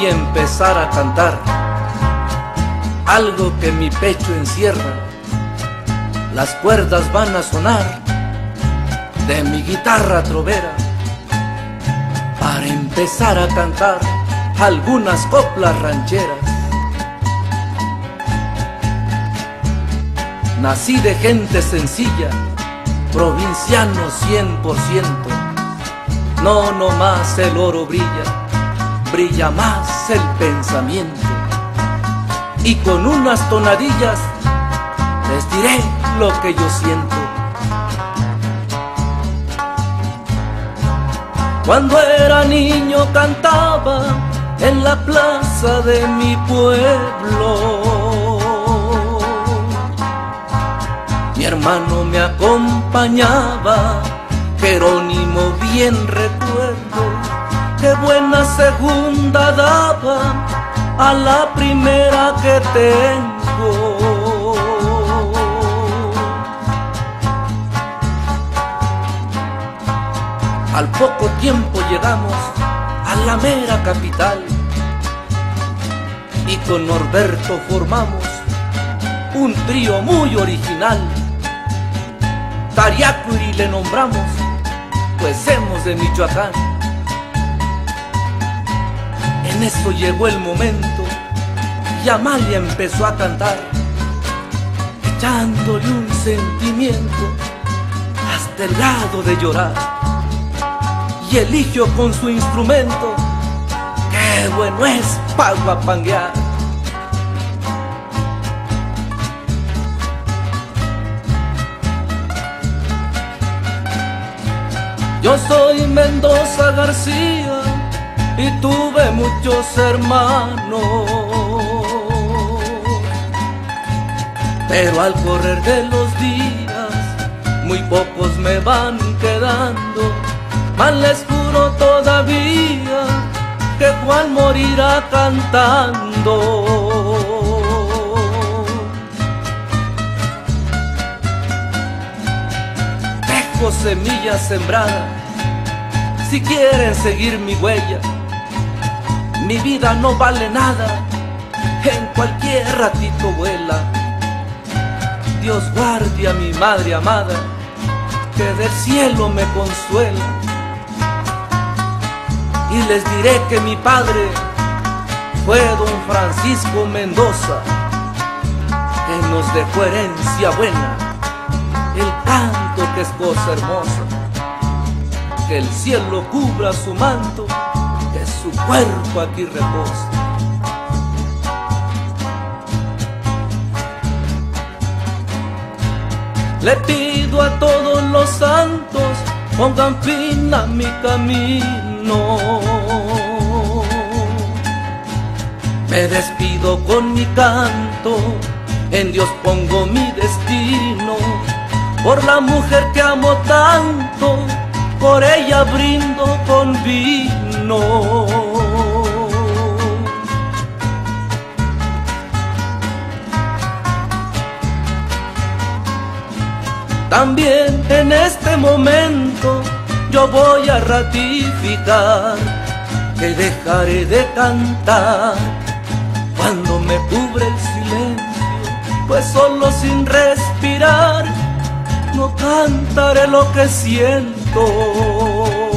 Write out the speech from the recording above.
voy a empezar a cantar algo que mi pecho encierra. Las cuerdas van a sonar de mi guitarra trovera para empezar a cantar algunas coplas rancheras. Nací de gente sencilla, provinciano cien por ciento. No, no más el oro brilla, brilla más el pensamiento. Y con unas tonadillas les diré lo que yo siento. Cuando era niño cantaba en la plaza de mi pueblo mi hermano me acompañaba, Jerónimo bien recuerdo, qué buena segunda daba a la primera que tengo. Al poco tiempo llegamos a la mera capital y con Norberto formamos un trío muy original Tariacuri le nombramos, pues hemos de Michoacán. En eso llegó el momento y Amalia empezó a cantar, echándole un sentimiento hasta el lado de llorar. Y eligió con su instrumento, qué bueno es para guapanguear. Yo soy Mendoza García y tuve muchos hermanos. Pero al correr de los días, muy pocos me van quedando. Más les juro todavía que Juan morirá cantando. Dejo semillas sembradas si quieren seguir mi huella. Mi vida no vale nada, en cualquier ratito vuela. Dios guarde a mi madre amada, que del cielo me consuela. Y les diré que mi padre fue don Francisco Mendoza, que nos dejó herencia buena, el canto que es cosa hermosa que el cielo cubra su manto, cuerpo aquí reposa. Le pido a todos los santos, pongan fin a mi camino. Me despido con mi canto, en Dios pongo mi destino, por la mujer que amo tanto por ella brindo con También en este momento yo voy a ratificar que dejaré de cantar cuando me cubre el silencio, pues solo sin respirar no cantaré lo que siento.